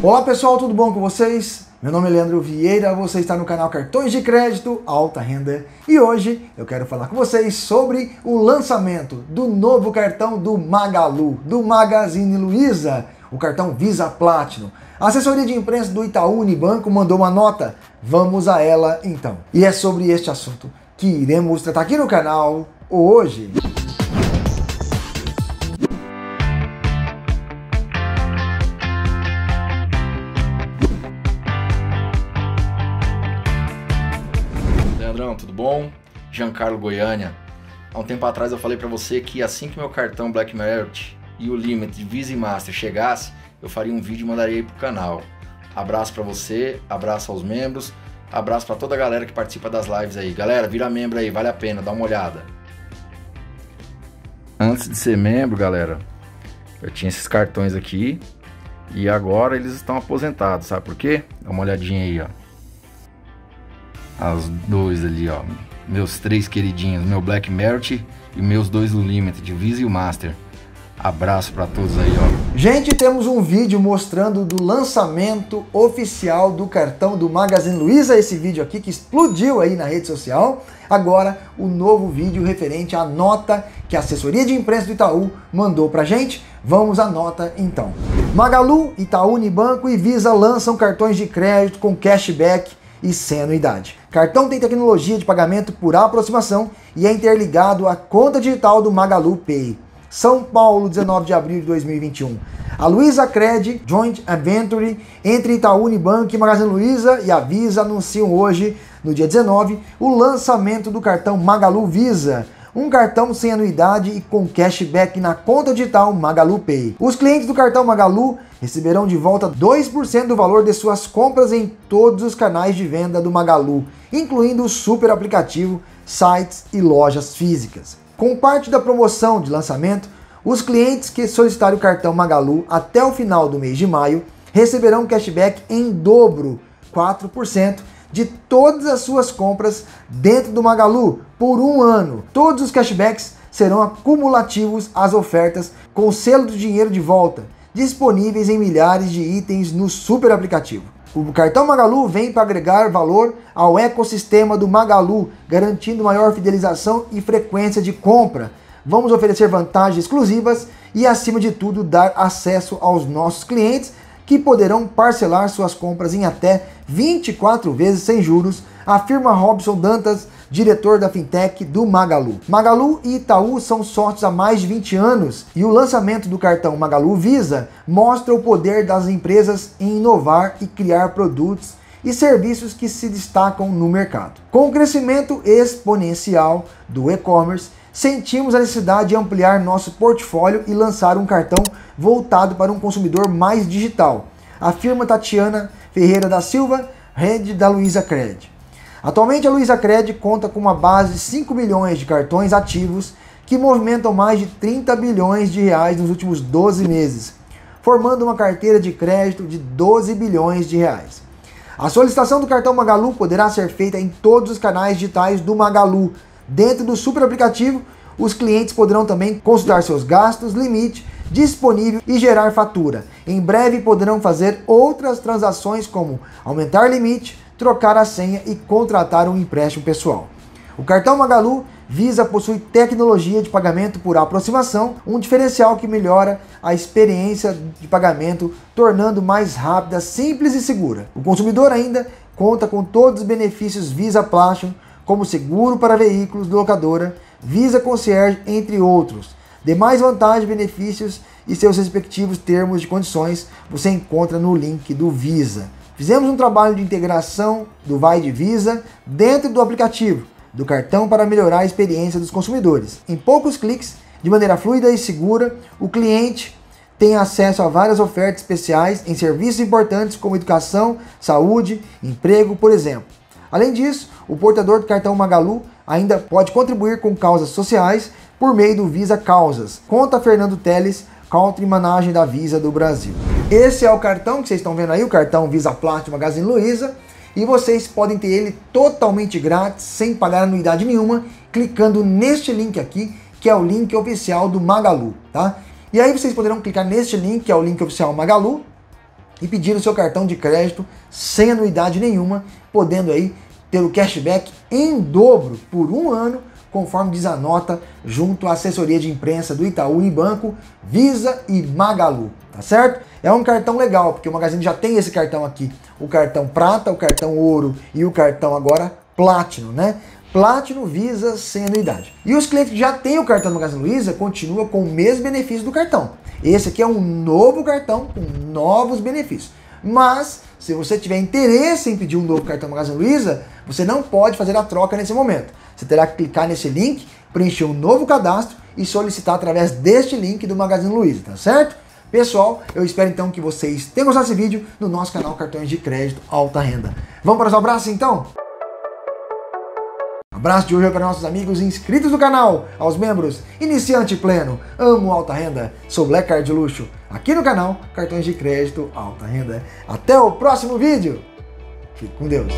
Olá pessoal, tudo bom com vocês? Meu nome é Leandro Vieira, você está no canal Cartões de Crédito Alta Renda e hoje eu quero falar com vocês sobre o lançamento do novo cartão do Magalu, do Magazine Luiza, o cartão Visa Platinum. A assessoria de imprensa do Itaú Unibanco mandou uma nota, vamos a ela então. E é sobre este assunto que iremos tratar aqui no canal hoje. Tudo bom? Giancarlo Goiânia. Há um tempo atrás eu falei para você que assim que meu cartão Black Merit e o limit Visa e Master chegasse, eu faria um vídeo e mandaria aí pro canal. Abraço para você, abraço aos membros, abraço para toda a galera que participa das lives aí. Galera, vira membro aí, vale a pena, dá uma olhada. Antes de ser membro, galera, eu tinha esses cartões aqui e agora eles estão aposentados, sabe por quê? Dá uma olhadinha aí, ó as dois ali, ó. Meus três queridinhos, meu Black Merit e meus dois Limited, Visa e o Master. Abraço para todos aí, ó. Gente, temos um vídeo mostrando do lançamento oficial do cartão do Magazine Luiza, esse vídeo aqui que explodiu aí na rede social. Agora, o novo vídeo referente à nota que a assessoria de imprensa do Itaú mandou pra gente. Vamos à nota então. Magalu, Itaú Unibanco e Visa lançam cartões de crédito com cashback e sem anuidade. Cartão tem tecnologia de pagamento por aproximação e é interligado à conta digital do Magalu Pay. São Paulo, 19 de abril de 2021. A Luiza Cred Joint Adventure entre Itaú Unibanco e Magazine Luiza e a Visa anunciam hoje, no dia 19, o lançamento do cartão Magalu Visa um cartão sem anuidade e com cashback na conta digital Magalu Pay. Os clientes do cartão Magalu receberão de volta 2% do valor de suas compras em todos os canais de venda do Magalu, incluindo o super aplicativo, sites e lojas físicas. Com parte da promoção de lançamento, os clientes que solicitarem o cartão Magalu até o final do mês de maio receberão cashback em dobro, 4%, de todas as suas compras dentro do Magalu por um ano. Todos os cashbacks serão acumulativos às ofertas com selo do dinheiro de volta, disponíveis em milhares de itens no super aplicativo. O cartão Magalu vem para agregar valor ao ecossistema do Magalu, garantindo maior fidelização e frequência de compra. Vamos oferecer vantagens exclusivas e, acima de tudo, dar acesso aos nossos clientes que poderão parcelar suas compras em até 24 vezes sem juros, afirma Robson Dantas, diretor da fintech do Magalu. Magalu e Itaú são sócios há mais de 20 anos e o lançamento do cartão Magalu Visa mostra o poder das empresas em inovar e criar produtos e serviços que se destacam no mercado. Com o crescimento exponencial do e-commerce, sentimos a necessidade de ampliar nosso portfólio e lançar um cartão voltado para um consumidor mais digital, afirma Tatiana Ferreira da Silva, rede da Luiza Cred. Atualmente a Luiza Cred conta com uma base de 5 milhões de cartões ativos que movimentam mais de 30 bilhões de reais nos últimos 12 meses, formando uma carteira de crédito de 12 bilhões de reais. A solicitação do cartão Magalu poderá ser feita em todos os canais digitais do Magalu, Dentro do super aplicativo, os clientes poderão também consultar seus gastos, limite disponível e gerar fatura. Em breve poderão fazer outras transações como aumentar limite, trocar a senha e contratar um empréstimo pessoal. O cartão Magalu Visa possui tecnologia de pagamento por aproximação, um diferencial que melhora a experiência de pagamento, tornando mais rápida, simples e segura. O consumidor ainda conta com todos os benefícios Visa Platinum como seguro para veículos de locadora, Visa Concierge, entre outros. Demais vantagens, benefícios e seus respectivos termos de condições você encontra no link do Visa. Fizemos um trabalho de integração do Vai de Visa dentro do aplicativo do cartão para melhorar a experiência dos consumidores. Em poucos cliques, de maneira fluida e segura, o cliente tem acesso a várias ofertas especiais em serviços importantes como educação, saúde, emprego, por exemplo. Além disso, o portador do cartão Magalu ainda pode contribuir com causas sociais por meio do Visa Causas. Conta Fernando Teles, Country Managem da Visa do Brasil. Esse é o cartão que vocês estão vendo aí, o cartão Visa Platinum Magazine Luiza. E vocês podem ter ele totalmente grátis, sem pagar anuidade nenhuma, clicando neste link aqui, que é o link oficial do Magalu, tá? E aí vocês poderão clicar neste link, que é o link oficial Magalu, e pedir o seu cartão de crédito sem anuidade nenhuma, podendo aí ter o cashback em dobro por um ano, conforme diz a nota junto à assessoria de imprensa do Itaú e Banco, Visa e Magalu, tá certo? É um cartão legal, porque o Magazine já tem esse cartão aqui, o cartão prata, o cartão ouro e o cartão agora Platinum, né? Platinum Visa sem anuidade. E os clientes que já têm o cartão do Magazine Luiza continuam com o mesmo benefício do cartão. Esse aqui é um novo cartão com novos benefícios. Mas, se você tiver interesse em pedir um novo cartão Magazine Luiza, você não pode fazer a troca nesse momento. Você terá que clicar nesse link, preencher um novo cadastro e solicitar através deste link do Magazine Luiza, tá certo? Pessoal, eu espero então que vocês tenham gostado desse vídeo no nosso canal Cartões de Crédito Alta Renda. Vamos para os abraços então? Abraço de hoje para nossos amigos inscritos do canal, aos membros Iniciante Pleno, Amo Alta Renda, sou Black Card Luxo, aqui no canal Cartões de Crédito Alta Renda. Até o próximo vídeo! Fique com Deus!